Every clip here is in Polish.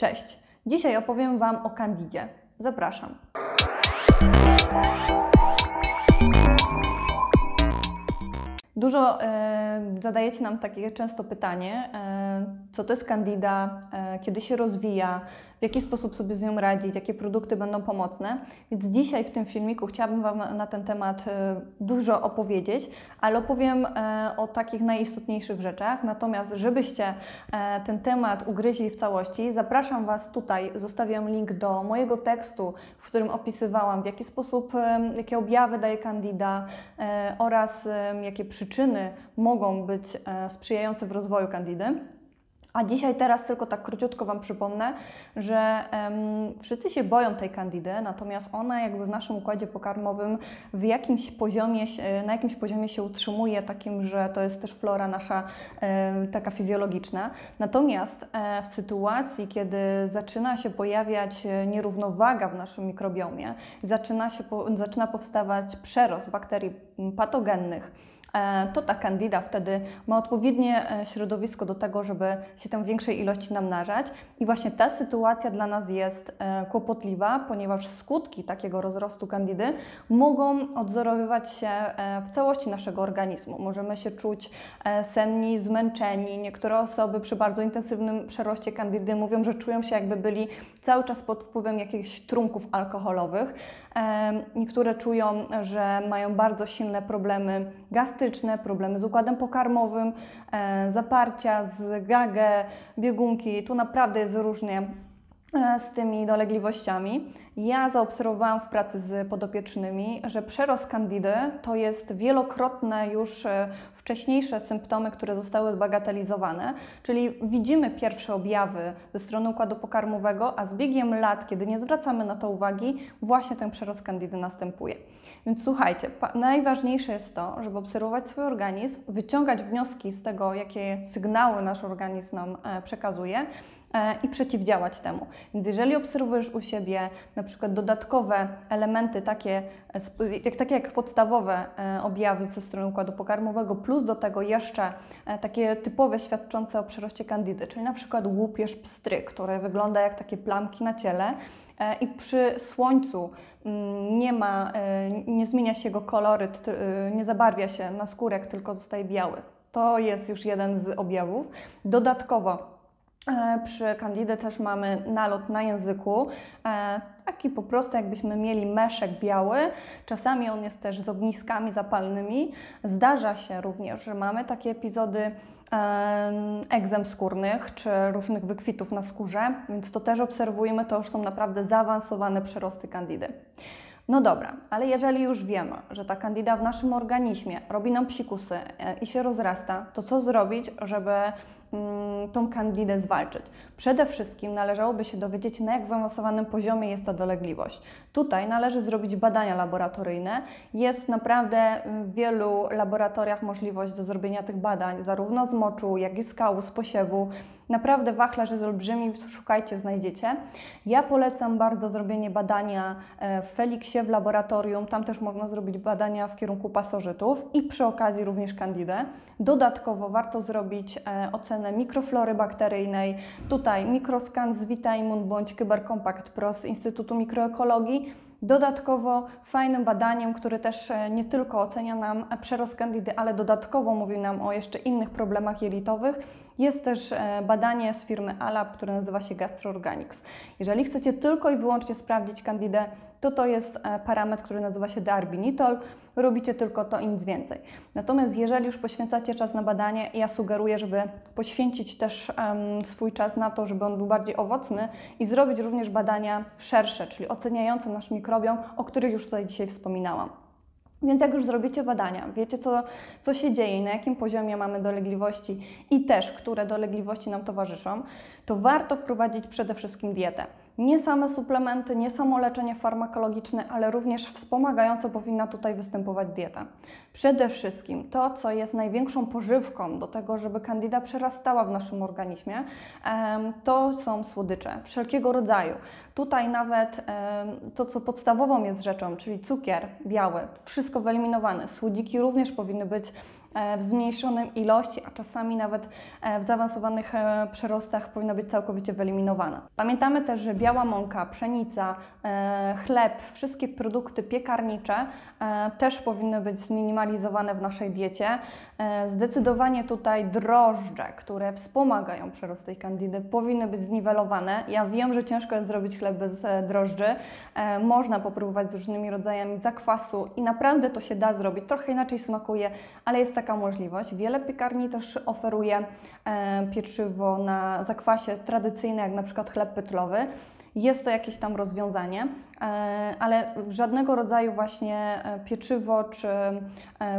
Cześć! Dzisiaj opowiem Wam o kandidzie. Zapraszam. Dużo e, zadajecie nam takie często pytanie, e, co to jest kandida, e, kiedy się rozwija, w jaki sposób sobie z nią radzić, jakie produkty będą pomocne. Więc dzisiaj w tym filmiku chciałabym Wam na ten temat e, dużo opowiedzieć, ale opowiem e, o takich najistotniejszych rzeczach. Natomiast, żebyście e, ten temat ugryźli w całości, zapraszam Was tutaj, zostawiam link do mojego tekstu, w którym opisywałam, w jaki sposób, jakie objawy daje kandida oraz jakie przyczyny mogą być sprzyjające w rozwoju kandidy. A dzisiaj, teraz tylko tak króciutko Wam przypomnę, że em, wszyscy się boją tej kandidy, natomiast ona jakby w naszym układzie pokarmowym w jakimś poziomie, na jakimś poziomie się utrzymuje, takim, że to jest też flora nasza em, taka fizjologiczna. Natomiast e, w sytuacji, kiedy zaczyna się pojawiać e, nierównowaga w naszym mikrobiomie, zaczyna, się po, zaczyna powstawać przerost bakterii patogennych, to ta kandida wtedy ma odpowiednie e, środowisko do tego, żeby się w większej ilości namnażać. I właśnie ta sytuacja dla nas jest e, kłopotliwa, ponieważ skutki takiego rozrostu kandidy mogą odzorowywać się e, w całości naszego organizmu. Możemy się czuć e, senni, zmęczeni. Niektóre osoby przy bardzo intensywnym przeroście kandidy mówią, że czują się jakby byli cały czas pod wpływem jakichś trunków alkoholowych. E, Niektóre czują, że mają bardzo silne problemy problemy z układem pokarmowym, e, zaparcia, z gagę, biegunki. Tu naprawdę jest różnie e, z tymi dolegliwościami. Ja zaobserwowałam w pracy z podopiecznymi, że przerost kandidy to jest wielokrotne już e, wcześniejsze symptomy, które zostały bagatelizowane, czyli widzimy pierwsze objawy ze strony układu pokarmowego, a z biegiem lat, kiedy nie zwracamy na to uwagi, właśnie ten przerost kandidy następuje. Więc słuchajcie, najważniejsze jest to, żeby obserwować swój organizm, wyciągać wnioski z tego, jakie sygnały nasz organizm nam e, przekazuje e, i przeciwdziałać temu. Więc jeżeli obserwujesz u siebie na przykład dodatkowe elementy, takie, e, takie jak podstawowe objawy ze strony układu pokarmowego, plus do tego jeszcze takie typowe świadczące o przeroście kandidy, czyli na przykład łupież pstry, który wygląda jak takie plamki na ciele, i przy słońcu mm, nie ma, e, nie zmienia się jego koloryt, ty- e, nie zabarwia się na skórek, tylko zostaje biały. To jest już jeden z objawów. Dodatkowo e, przy kandidy też mamy nalot na języku, e, taki po prostu jakbyśmy mieli meszek biały. Czasami on jest też z ogniskami zapalnymi. Zdarza się również, że mamy takie epizody egzem skórnych czy różnych wykwitów na skórze, więc to też obserwujemy, to już są naprawdę zaawansowane przerosty kandidy. No dobra, ale jeżeli już wiemy, że ta kandida w naszym organizmie robi nam psikusy e, i się rozrasta, to co zrobić, żeby mm, tą kandidę zwalczyć? Przede wszystkim należałoby się dowiedzieć, na jak zaawansowanym poziomie jest ta dolegliwość. Tutaj należy zrobić badania laboratoryjne. Jest naprawdę w wielu laboratoriach możliwość do zrobienia tych badań, zarówno z moczu, jak i z kału, z posiewu. Naprawdę wachlarz jest olbrzymi, szukajcie, znajdziecie. Ja polecam bardzo zrobienie badania e, w Feliksie w laboratorium. Tam też można zrobić badania w kierunku pasożytów i przy okazji również kandidę. Dodatkowo warto zrobić e, ocenę mikroflory bakteryjnej. Tutaj mikroskan z Vitaimun bądź Kyber Compact Pro z Instytutu Mikroekologii. Dodatkowo fajnym badaniem, które też e, nie tylko ocenia nam przerost kandidy, ale dodatkowo mówi nam o jeszcze innych problemach jelitowych, jest też e, badanie z firmy Alab, które nazywa się GastroOrganics. Jeżeli chcecie tylko i wyłącznie sprawdzić kandidę, to to jest e, parametr, który nazywa się dearbinitol. Robicie tylko to i nic więcej. Natomiast jeżeli już poświęcacie czas na badanie, ja sugeruję, żeby poświęcić też em, swój czas na to, żeby on był bardziej owocny i zrobić również badania szersze, czyli oceniające nasz mikrobiom, o których już tutaj dzisiaj wspominałam. Więc jak już zrobicie badania, wiecie co, co się dzieje na jakim poziomie mamy dolegliwości i też które dolegliwości nam towarzyszą, to warto wprowadzić przede wszystkim dietę. Nie same suplementy, nie samo leczenie farmakologiczne, ale również wspomagająco powinna tutaj występować dieta. Przede wszystkim to, co jest największą pożywką do tego, żeby kandida przerastała w naszym organizmie, to są słodycze wszelkiego rodzaju. Tutaj nawet to, co podstawową jest rzeczą, czyli cukier biały, wszystko wyeliminowane. Słodziki również powinny być w zmniejszonym ilości, a czasami nawet e, w zaawansowanych e, przerostach powinna być całkowicie wyeliminowana. Pamiętamy też, że biała mąka, pszenica, chleb, wszystkie produkty piekarnicze też powinny być zminimalizowane w naszej diecie. Zdecydowanie tutaj drożdże, które wspomagają przerost tej kandidy, powinny być zniwelowane. Ja wiem, że ciężko jest zrobić chleb bez drożdży. Można popróbować z różnymi rodzajami zakwasu i naprawdę to się da zrobić. Trochę inaczej smakuje, ale jest taka możliwość. Wiele piekarni też oferuje e, pieczywo na zakwasie tradycyjne, jak na przykład chleb pytlowy. Jest to jakieś tam rozwiązanie, e, ale żadnego rodzaju właśnie e, pieczywo czy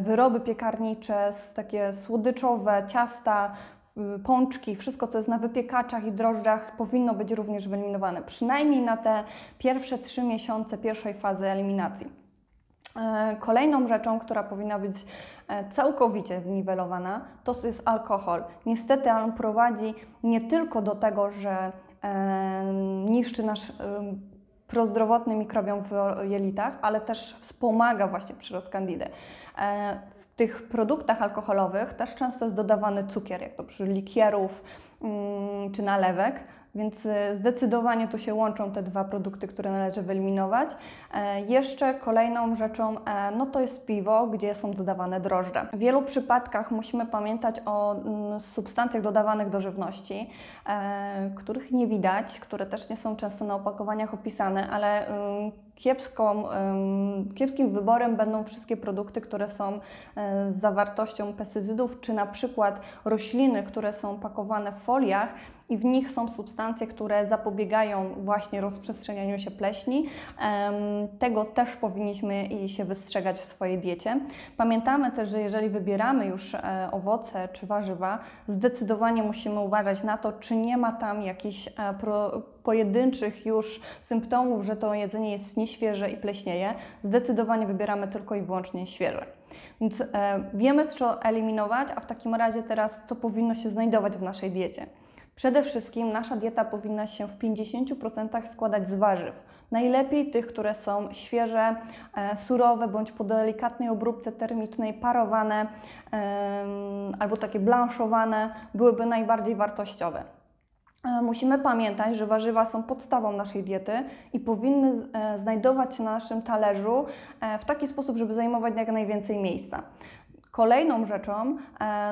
wyroby piekarnicze, takie słodyczowe, ciasta, pączki, wszystko co jest na wypiekaczach i drożdżach powinno być również wyeliminowane, przynajmniej na te pierwsze trzy miesiące pierwszej fazy eliminacji. E, kolejną rzeczą, która powinna być e, całkowicie zniwelowana, to jest alkohol. Niestety on prowadzi nie tylko do tego, że e, niszczy nasz prozdrowotny mikrobiom w jelitach, ale też wspomaga właśnie przyrost kandidy. W tych produktach alkoholowych też często jest dodawany cukier, jak to przy likierów mm, czy nalewek, więc e, zdecydowanie tu się łączą te dwa produkty, które należy wyeliminować. E, jeszcze kolejną rzeczą e, no to jest piwo, gdzie są dodawane drożdże. W wielu przypadkach musimy pamiętać o mm, substancjach dodawanych do żywności, których nie widać, które też nie są często na opakowaniach opisane, ale mm, kiepską, kiepskim wyborem będą wszystkie produkty, które są z zawartością pestycydów, czy na przykład rośliny, które są pakowane w foliach, i w nich są substancje, które zapobiegają właśnie rozprzestrzenianiu się pleśni. Tego też powinniśmy się wystrzegać w swojej diecie. Pamiętamy też, że jeżeli wybieramy już e, owoce czy warzywa, zdecydowanie musimy uważać na to, czy nie ma tam jakichś e, pojedynczych już symptomów, że to jedzenie jest nieświeże i pleśnieje. Zdecydowanie wybieramy tylko i wyłącznie świeże. Więc e, wiemy, co eliminować, a w takim razie teraz, co powinno się znajdować w naszej diecie. Przede wszystkim nasza dieta powinna się w 50% składać z warzyw. Najlepiej tych, które są świeże, e, surowe bądź po delikatnej obróbce termicznej, parowane e, albo takie blanszowane, byłyby najbardziej wartościowe. E, musimy pamiętać, że warzywa są podstawą naszej diety i powinny e, znajdować się na naszym talerzu e, w taki sposób, żeby zajmować jak najwięcej miejsca. Kolejną rzeczą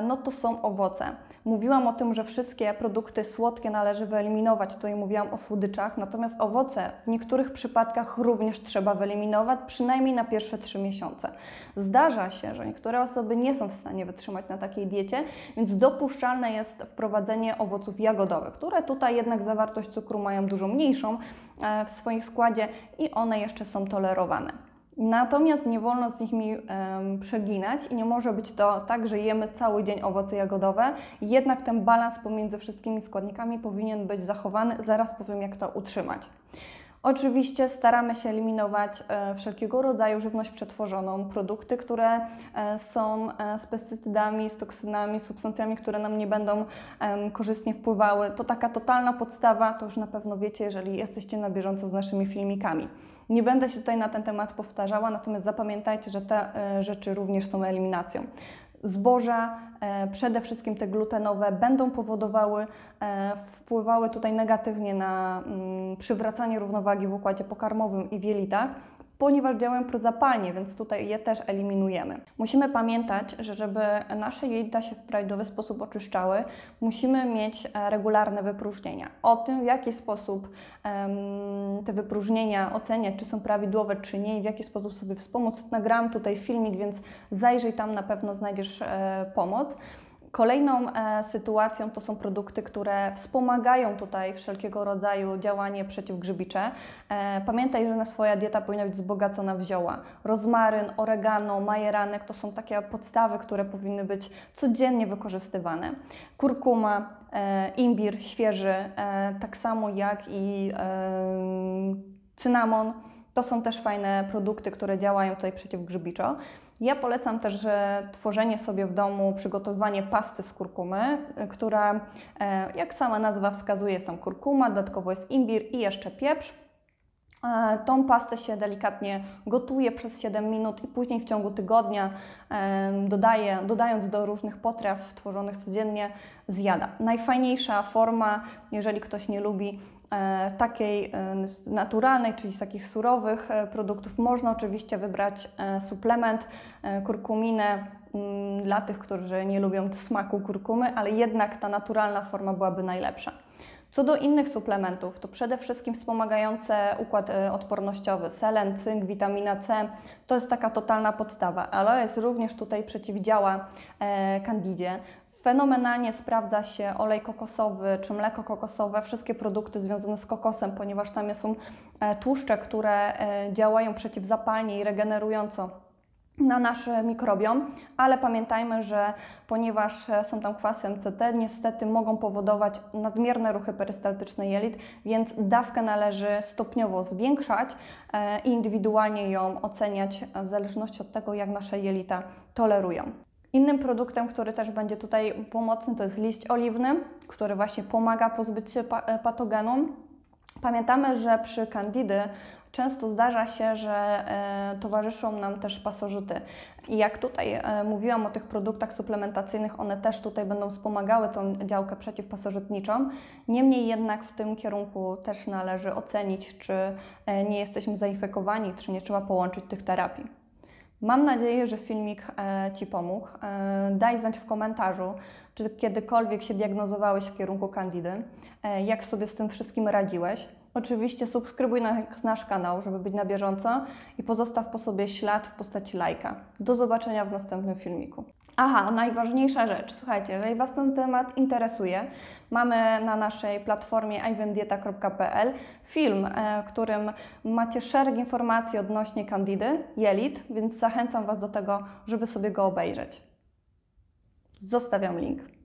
no to są owoce. Mówiłam o tym, że wszystkie produkty słodkie należy wyeliminować, tutaj mówiłam o słodyczach, natomiast owoce w niektórych przypadkach również trzeba wyeliminować, przynajmniej na pierwsze trzy miesiące. Zdarza się, że niektóre osoby nie są w stanie wytrzymać na takiej diecie, więc dopuszczalne jest wprowadzenie owoców jagodowych, które tutaj jednak zawartość cukru mają dużo mniejszą e, w swoim składzie i one jeszcze są tolerowane. Natomiast nie wolno z nimi um, przeginać i nie może być to tak, że jemy cały dzień owoce jagodowe. Jednak ten balans pomiędzy wszystkimi składnikami powinien być zachowany. Zaraz powiem, jak to utrzymać. Oczywiście staramy się eliminować e, wszelkiego rodzaju żywność przetworzoną, produkty, które e, są e, z pestycydami, z toksynami, substancjami, które nam nie będą korzystnie wpływały. To taka totalna podstawa, to już na pewno wiecie, jeżeli jesteście na bieżąco z naszymi filmikami. Nie będę się tutaj na ten temat powtarzała, natomiast zapamiętajcie, że te e, rzeczy również są eliminacją. Zboża, e, przede wszystkim te glutenowe, będą powodowały, e, wpływały tutaj negatywnie na mm, przywracanie równowagi w układzie pokarmowym i w jelitach ponieważ działają prozapalnie, więc tutaj je też eliminujemy. Musimy pamiętać, że żeby nasze jelita się w prawidłowy sposób oczyszczały, musimy mieć e, regularne wypróżnienia. O tym, w jaki sposób um, te wypróżnienia oceniać, czy są prawidłowe, czy nie i w jaki sposób sobie wspomóc, nagram tutaj filmik, więc zajrzyj tam, na pewno znajdziesz e, pomoc. Kolejną e, sytuacją to są produkty, które wspomagają tutaj wszelkiego rodzaju działanie przeciwgrzybicze. E, pamiętaj, że na swoja dieta powinna być wzbogacona w zioła. Rozmaryn, oregano, majeranek to są takie podstawy, które powinny być codziennie wykorzystywane. Kurkuma, e, imbir świeży, tak samo jak i cynamon. To są też fajne produkty, które działają tutaj przeciwgrzybiczo. Ja polecam też tworzenie sobie w domu, przygotowywanie pasty z kurkumy, która, e, jak sama nazwa wskazuje, jest tam kurkuma, dodatkowo jest imbir i jeszcze pieprz. E, Tą pastę się delikatnie gotuje przez 7 minut i później w ciągu tygodnia em, dodaje, dodając do różnych potraw tworzonych codziennie, zjada. Najfajniejsza forma, jeżeli ktoś nie lubi e, takiej e, naturalnej, czyli z takich surowych e, produktów, można oczywiście wybrać e, suplement, e, kurkuminę mm, dla tych, którzy nie lubią smaku kurkumy, ale jednak ta naturalna forma byłaby najlepsza. Co do innych suplementów, to przede wszystkim wspomagające układ e, odpornościowy, selen, cynk, witamina C, to jest taka totalna podstawa. Aloes również tutaj przeciwdziała e, kandidzie. Fenomenalnie sprawdza się olej kokosowy czy mleko kokosowe, wszystkie produkty związane z kokosem, ponieważ tam są e, tłuszcze, które e, działają przeciwzapalnie i regenerująco na nasz mikrobiom, ale pamiętajmy, że ponieważ e, są tam kwasy MCT, niestety mogą powodować nadmierne ruchy perystaltyczne jelit, więc dawkę należy stopniowo zwiększać i indywidualnie ją oceniać w zależności od tego, jak nasze jelita tolerują. Innym produktem, który też będzie tutaj pomocny, to jest liść oliwny, który właśnie pomaga pozbyć się e, patogenom. Pamiętamy, że przy kandidy często zdarza się, że e, towarzyszą nam też pasożyty. I jak tutaj e, mówiłam o tych produktach suplementacyjnych, one też tutaj będą wspomagały tą działkę przeciwpasożytniczą. Niemniej jednak w tym kierunku też należy ocenić, czy nie jesteśmy zainfekowani, czy nie trzeba połączyć tych terapii. Mam nadzieję, że filmik e, Ci pomógł. E, daj znać w komentarzu, czy kiedykolwiek się diagnozowałeś w kierunku kandidy, e, jak sobie z tym wszystkim radziłeś. Oczywiście subskrybuj na, nasz kanał, żeby być na bieżąco i pozostaw po sobie ślad w postaci lajka. Do zobaczenia w następnym filmiku. Aha, najważniejsza rzecz. Słuchajcie, jeżeli Was ten temat interesuje, mamy na naszej platformie ivendieta.pl film, e, w którym macie szereg informacji odnośnie kandidy, jelit, więc zachęcam Was do tego, żeby sobie go obejrzeć. Zostawiam link.